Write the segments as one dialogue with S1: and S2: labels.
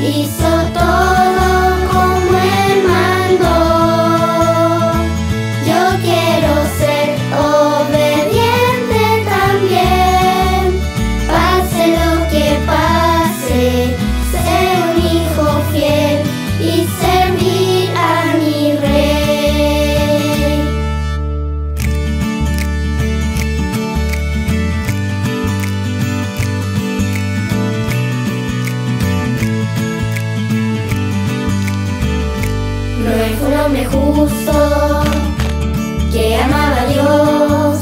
S1: いっそと hombre justo que amaba a Dios.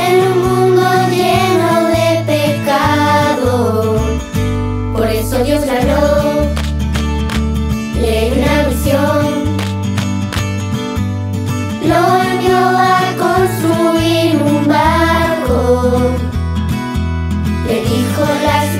S1: En un mundo lleno de pecado, por eso Dios le habló, le dio una visión, lo envió a construir un barco, le dijo las